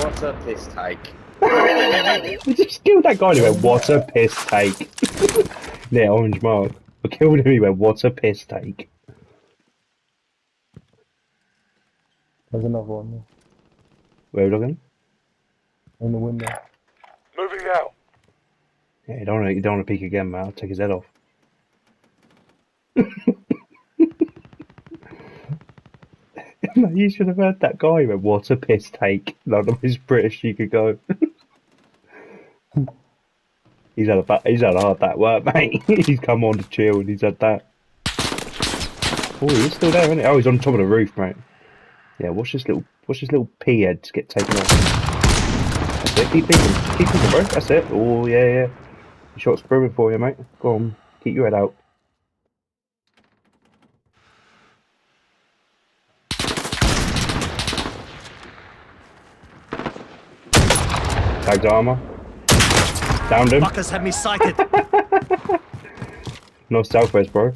What a piss take. We just killed that guy and he went, what a piss take. yeah, orange mark. I killed him, he went, what a piss take. There's another one there. Where are we looking? in the window. Moving out. Yeah, you don't want to, you don't want to peek again, man. I'll take his head off. You should have heard that guy. Went, what a piss take. None of his British you could go. he's had a he's had hard that work, mate. he's come on to chill and he's had that. Oh, he's still there, isn't he? Oh, he's on top of the roof, mate. Yeah, watch this little watch this little pea head get taken off. That's it. Keep peeking, keep peeking, bro. That's it. Oh yeah, yeah. Shot's brewing for you, mate. Go on, keep your head out. Tagged armor. Downed him. Fuckers have me sighted. No southwest, bro.